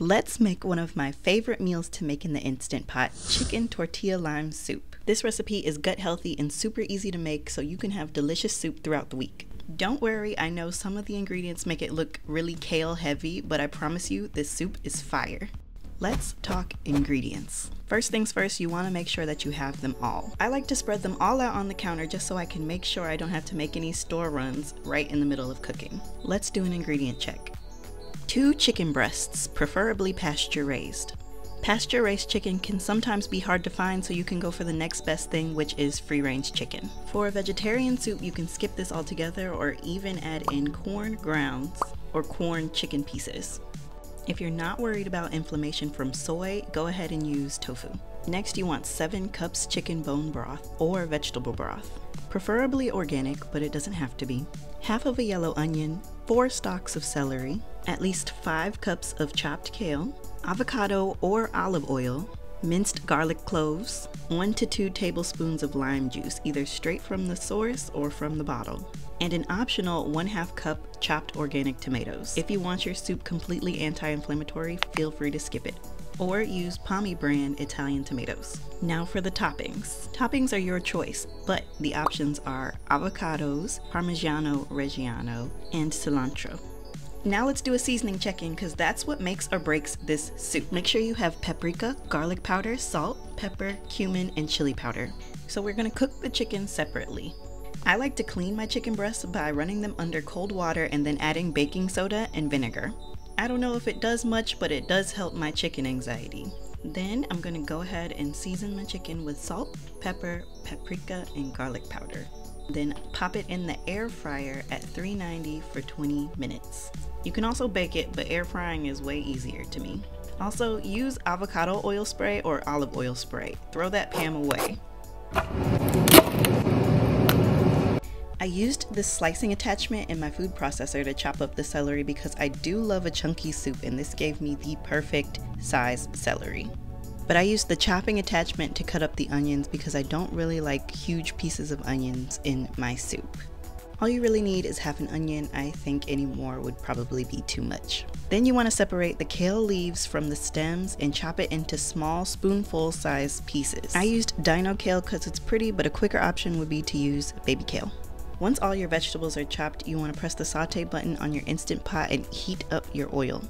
Let's make one of my favorite meals to make in the Instant Pot, chicken tortilla lime soup. This recipe is gut healthy and super easy to make so you can have delicious soup throughout the week. Don't worry, I know some of the ingredients make it look really kale heavy, but I promise you this soup is fire. Let's talk ingredients. First things first, you want to make sure that you have them all. I like to spread them all out on the counter just so I can make sure I don't have to make any store runs right in the middle of cooking. Let's do an ingredient check. Two chicken breasts, preferably pasture raised. Pasture raised chicken can sometimes be hard to find, so you can go for the next best thing, which is free range chicken. For a vegetarian soup, you can skip this altogether or even add in Quorn grounds or Quorn chicken pieces. If you're not worried about inflammation from soy, go ahead and use tofu. Next, you want 7 cups chicken bone broth or vegetable broth. Preferably organic, but it doesn't have to be. Half of a yellow onion, 4 stalks of celery, at least 5 cups of chopped kale, avocado or olive oil, minced garlic cloves, 1 to 2 tablespoons of lime juice, either straight from the source or from the bottle, and an optional 1 half cup chopped organic tomatoes. If you want your soup completely anti-inflammatory, feel free to skip it or use Pomi brand Italian tomatoes. Now for the toppings. Toppings are your choice, but the options are avocados, Parmigiano Reggiano, and cilantro. Now let's do a seasoning check-in because that's what makes or breaks this soup. Make sure you have paprika, garlic powder, salt, pepper, cumin, and chili powder. So we're gonna cook the chicken separately. I like to clean my chicken breasts by running them under cold water and then adding baking soda and vinegar. I don't know if it does much, but it does help my chicken anxiety. Then I'm gonna go ahead and season my chicken with salt, pepper, paprika, and garlic powder. Then pop it in the air fryer at 390 for 20 minutes. You can also bake it, but air frying is way easier to me. Also, use avocado oil spray or olive oil spray. Throw that Pam away. I used this slicing attachment in my food processor to chop up the celery because I do love a chunky soup and this gave me the perfect size celery. But I used the chopping attachment to cut up the onions because I don't really like huge pieces of onions in my soup. All you really need is half an onion, I think any more would probably be too much. Then you want to separate the kale leaves from the stems and chop it into small spoonful size pieces. I used dino kale because it's pretty, but a quicker option would be to use baby kale. Once all your vegetables are chopped, you want to press the saute button on your Instant Pot and heat up your oil.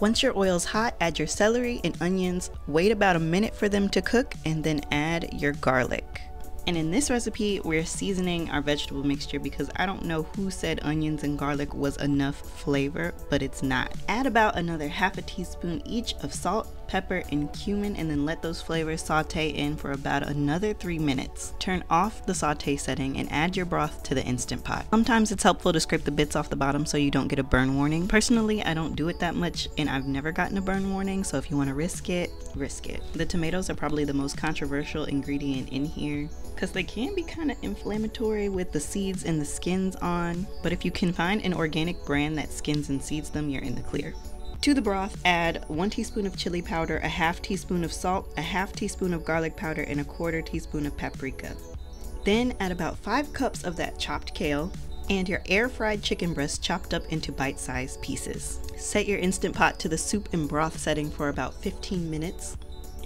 Once your oil is hot, add your celery and onions, wait about a minute for them to cook, and then add your garlic. And in this recipe, we're seasoning our vegetable mixture because I don't know who said onions and garlic was enough flavor, but it's not. Add about another half a teaspoon each of salt, pepper, and cumin and then let those flavors saute in for about another three minutes. Turn off the saute setting and add your broth to the Instant Pot. Sometimes it's helpful to scrape the bits off the bottom so you don't get a burn warning. Personally, I don't do it that much and I've never gotten a burn warning, so if you want to risk it, risk it. The tomatoes are probably the most controversial ingredient in here because they can be kind of inflammatory with the seeds and the skins on, but if you can find an organic brand that skins and seeds them, you're in the clear. To the broth, add 1 teaspoon of chili powder, a half teaspoon of salt, a half teaspoon of garlic powder, and a quarter teaspoon of paprika. Then add about 5 cups of that chopped kale and your air fried chicken breast chopped up into bite sized pieces. Set your Instant Pot to the soup and broth setting for about 15 minutes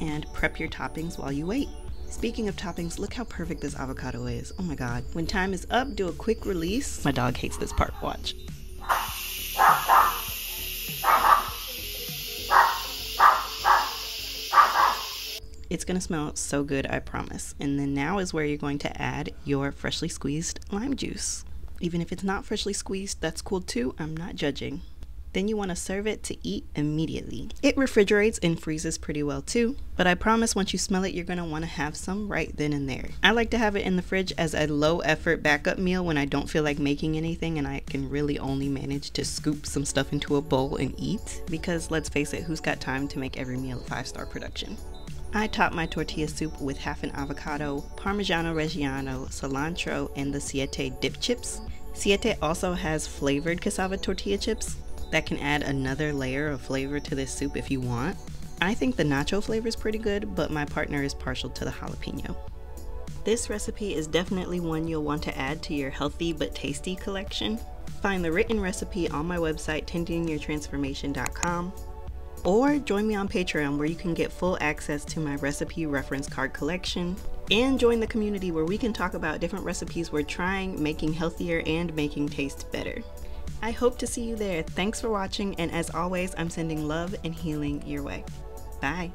and prep your toppings while you wait. Speaking of toppings, look how perfect this avocado is. Oh my god. When time is up, do a quick release. My dog hates this part. Watch. It's gonna smell so good, I promise. And then now is where you're going to add your freshly squeezed lime juice. Even if it's not freshly squeezed, that's cool too. I'm not judging. Then you want to serve it to eat immediately. It refrigerates and freezes pretty well too, but I promise once you smell it, you're going to want to have some right then and there. I like to have it in the fridge as a low effort backup meal when I don't feel like making anything and I can really only manage to scoop some stuff into a bowl and eat. Because let's face it, who's got time to make every meal a five star production? I top my tortilla soup with half an avocado, Parmigiano Reggiano, cilantro, and the Siete dip chips. Siete also has flavored cassava tortilla chips that can add another layer of flavor to this soup if you want. I think the nacho flavor is pretty good, but my partner is partial to the jalapeno. This recipe is definitely one you'll want to add to your healthy but tasty collection. Find the written recipe on my website, tendingyourtransformation.com. Or join me on Patreon where you can get full access to my recipe reference card collection and join the community where we can talk about different recipes we're trying, making healthier, and making taste better. I hope to see you there. Thanks for watching, and as always, I'm sending love and healing your way. Bye.